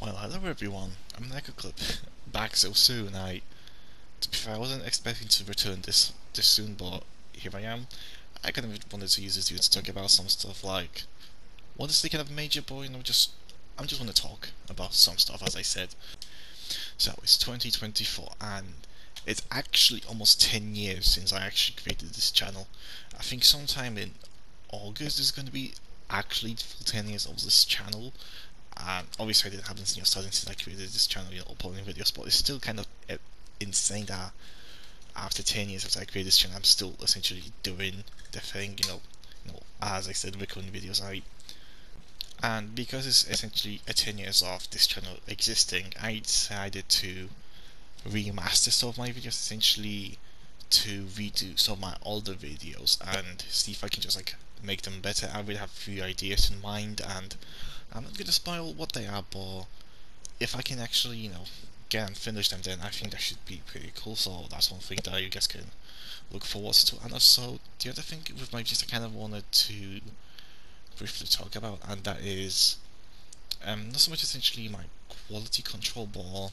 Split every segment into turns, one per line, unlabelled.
Well, hello everyone. I'm Clip, back so soon. I, to be fair, I wasn't expecting to return this this soon, but here I am. I kind of wanted to use this video to talk about some stuff like, what is the kind of major boy? You know, just I'm just want to talk about some stuff, as I said. So it's 2024, and it's actually almost 10 years since I actually created this channel. I think sometime in August is going to be actually full 10 years of this channel and obviously I didn't have this you know starting since I created this channel you know uploading videos but it's still kind of uh, insane that after 10 years after I created this channel I'm still essentially doing the thing you know, you know as I said recording videos I and because it's essentially a 10 years of this channel existing I decided to remaster some of my videos essentially to redo some of my older videos and see if I can just like make them better. I really have a few ideas in mind and I'm not gonna spoil what they are, but if I can actually, you know, get and finish them, then I think that should be pretty cool. So that's one thing that you guys can look forward to. And also, the other thing with my just I kind of wanted to briefly talk about, and that is um, not so much essentially my quality control, but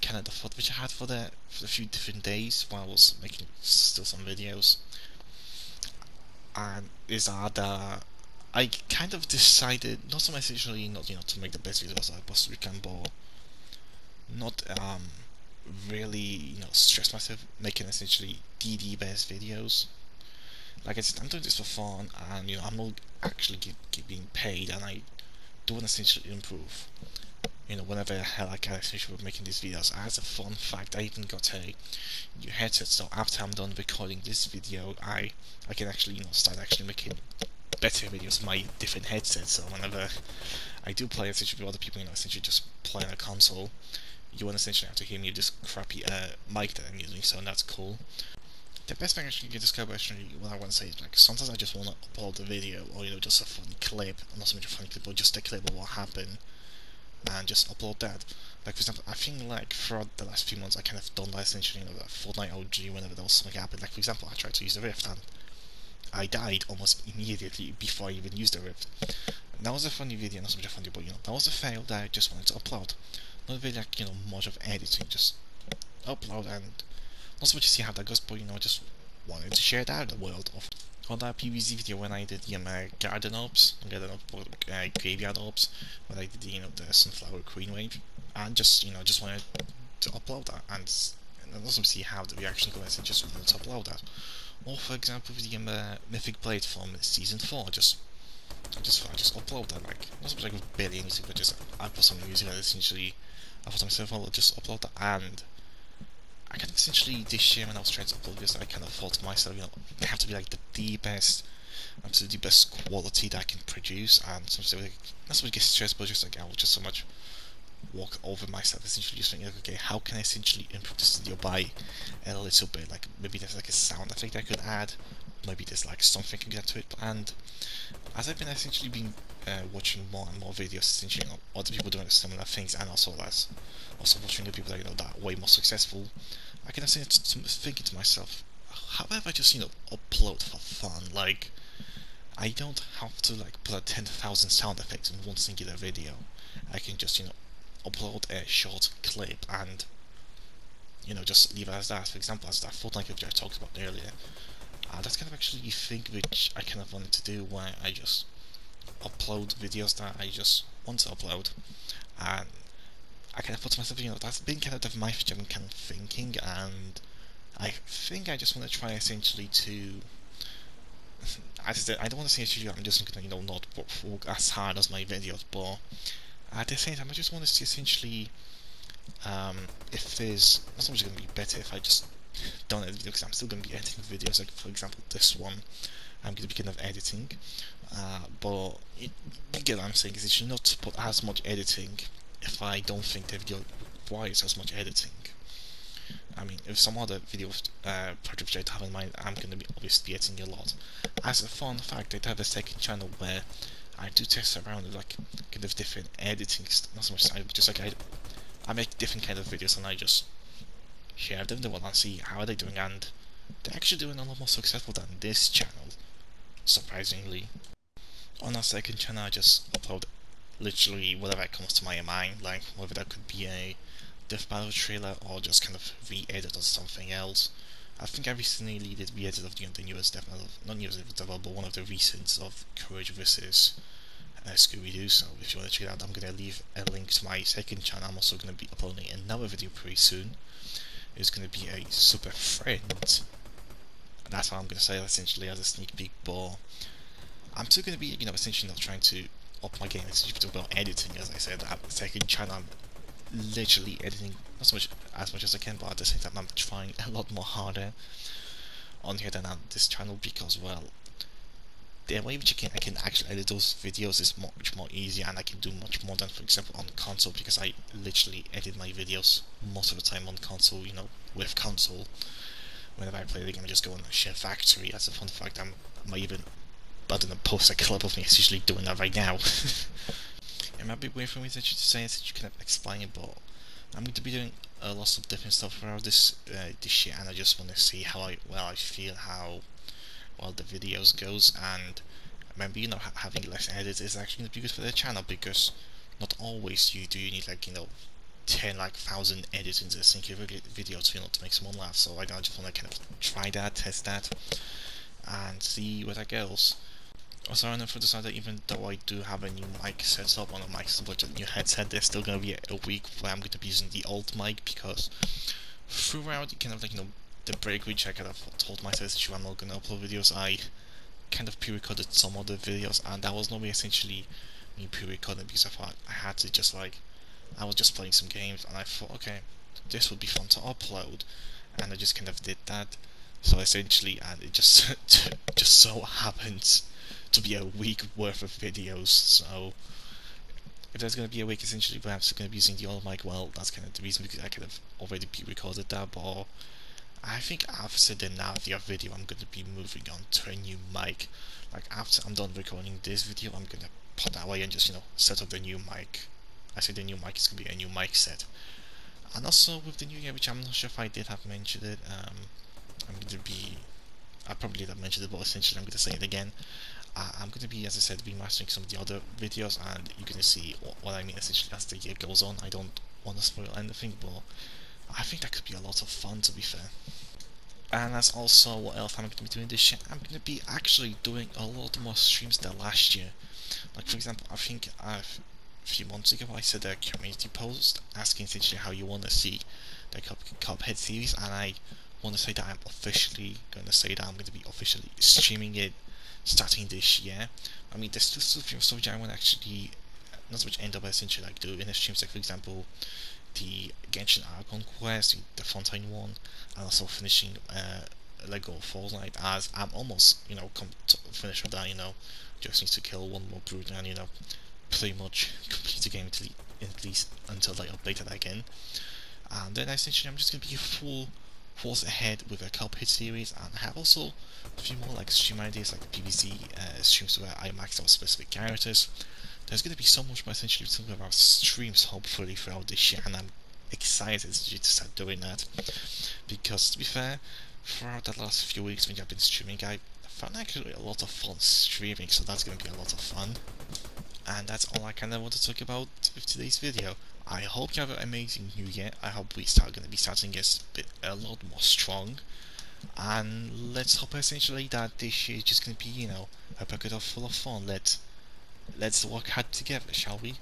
kind of the thought which I had for the for a few different days while I was making still some videos. And is that uh, I kind of decided not so much actually not you know to make the best videos I possibly can, but not um really you know stress myself making essentially DD best videos. Like I said, I'm doing this for fun, and you know I'm not actually get, get being paid, and I do want to essentially improve. You know, whenever I had like I essentially making these videos. As a fun fact, I even got a new headset, so after I'm done recording this video, I I can actually you know start actually making better videos on my different headsets. So whenever I do play essentially with other people, you know, essentially just play on a console, you won't essentially have to hear me this crappy uh, mic that I'm using. So that's cool. The best thing actually you can describe actually what I want to say is like sometimes I just want to upload a video or you know just a funny clip, not so much a funny clip, but just a clip of what happened, and just upload that. Like for example, I think like throughout the last few months I kind of done that essentially, you know, that Fortnite OG whenever there was something happened. Like for example, I tried to use the Rift and I died almost immediately before I even used the Rift. That was a funny video, not so much a funny, but you know, that was a fail that I just wanted to upload. Not really like, you know, much of editing, just upload and not so much to see how that goes, but you know, I just wanted to share that with the world of on that PVZ video when I did the um, uh, garden orbs, garden orbs, uh, graveyard orbs, when I did the, you know, the sunflower queen wave, and just, you know, just wanted to upload that, and, and also see how the reaction goes, and just wanted to upload that. Or for example with the um, uh, Mythic Blade from season 4, just I just I just upload that like not so much like barely anything, but just I put some music and essentially I thought to myself I'll just upload that and I of essentially this year when I was trying to upload this I kind of thought to myself, you know, they have to be like the, the best absolutely best quality that I can produce and sometimes like, that's what gets stressed but just like I was just so much walk over myself essentially just thinking okay how can I essentially improve the studio by a little bit? Like maybe there's like a sound effect I could add. Maybe there's like something I can get to it. And as I've been essentially been uh, watching more and more videos essentially know, other people doing similar things and also as also watching the people that you know that are way more successful I can essentially thinking to myself how about I just you know upload for fun? Like I don't have to like put 10,000 sound effects in one singular video. I can just you know upload a short clip and you know just leave it as that. For example, as that Fortnite video I talked about earlier. Uh, that's kind of actually a thing which I kind of wanted to do where I just upload videos that I just want to upload and I kind of thought to myself, you know, that's been kind of my future kind of thinking and I think I just want to try essentially to as I said, I don't want to say to I'm just gonna, you know, not work as hard as my videos, but at the same time, I just want to see essentially um, if there's so much going to be better if I just don't edit videos because I'm still going to be editing videos. Like for example, this one, I'm going to be kind of editing, uh, but it, what I'm saying. Is it should not put as much editing if I don't think the video requires as much editing. I mean, if some other video uh, projects I have in mind, I'm going to be obviously editing a lot. As a fun fact, I have a second channel where I do test around like kind of different editing, not so much style, but just like I, I make different kind of videos and I just share them with and see how are they doing and they're actually doing a lot more successful than this channel, surprisingly. On our second channel I just upload literally whatever comes to my mind, like whether that could be a Death Battle trailer or just kind of re-edit or something else. I think I recently did re-edit of the, newest Death Battle, not newest Death Battle, but one of the recents of Courage vs uh, Scooby-Doo, so if you want to check that out, I'm going to leave a link to my second channel. I'm also going to be uploading another video pretty soon. It's going to be a Super Friend. That's what I'm going to say essentially as a sneak peek, but I'm still going to be, you know, essentially not trying to up my game essentially about editing, as I said. At the second channel, I'm literally editing not so much as much as I can, but at the same time, I'm trying a lot more harder on here than on this channel because, well, the way which I can, I can actually edit those videos is much more easier and I can do much more than for example on console because I literally edit my videos most of the time on console, you know, with console. Whenever I play the game I just go on SHAREfactory, as a fun fact I'm, I might even but in a post a clip of me is usually doing that right now. it might be weird for me to say it, you can explain it, but I'm going to be doing a lot of different stuff throughout this uh, this year, and I just want to see how I well I feel how well the videos goes and remember you know ha having less edits is actually going to be good for the channel because not always you do you need like you know 10 like thousand edits into a single video to you know to make someone laugh so I just want to kind of try that test that and see where that goes also, I know for the that even though I do have a new mic set up on a mic, a new headset, there's still gonna be a week where I'm gonna be using the old mic because throughout kind of like you know the break which I kind of told myself that I'm not gonna upload videos, I kind of pre-recorded some of the videos, and that was me essentially me pre-recording because I thought I had to just like I was just playing some games, and I thought okay, this would be fun to upload, and I just kind of did that. So essentially, and it just just so happens to be a week worth of videos, so if there's going to be a week essentially perhaps going to be using the old mic, well, that's kind of the reason because I could have already pre-recorded that, but I think after the Navia video I'm going to be moving on to a new mic. Like after I'm done recording this video, I'm going to put that away and just, you know, set up the new mic. I say the new mic is going to be a new mic set. And also with the new year, which I'm not sure if I did have mentioned it, um, I'm going to be, I probably did have mentioned it, but essentially I'm going to say it again. Uh, I'm going to be, as I said, remastering some of the other videos, and you're going to see what, I mean essentially as the year goes on. I don't want to spoil anything, but I think that could be a lot of fun, to be fair. And that's also what else I'm going to be doing this year. I'm going to be actually doing a lot more streams than last year. Like, for example, I think I've, a few months ago I said a community post asking essentially how you want to see the Cup Cuphead series, and I want to say that I'm officially going to say that I'm going to be officially streaming it starting this year. I mean, there's still some stuff I want to actually not so much end up essentially like do in streams, like for example, the Genshin Archon quest, the Fontaine one, and also finishing uh, Lego Fortnite as I'm almost, you know, come finished with that, you know, just need to kill one more brute and, you know, pretty much complete the game at least until they update it again. And then essentially I'm just going to be full force ahead with a Cuphead series and have also a few more like stream ideas like the PvZ uh, streams where I maxed out specific characters. There's going to be so much more essentially talking about streams hopefully throughout this year and I'm excited to start doing that because to be fair throughout the last few weeks when I've been streaming I found actually a lot of fun streaming so that's going to be a lot of fun and that's all I kind of want to talk about with today's video. I hope you have an amazing new year. I hope we start going to be starting a bit a lot more strong. And let's hope essentially that this year is just going to be, you know, a bucket of full of fun. Let's let's work hard together, shall we?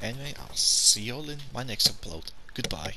Anyway, I'll see you all in my next upload. Goodbye.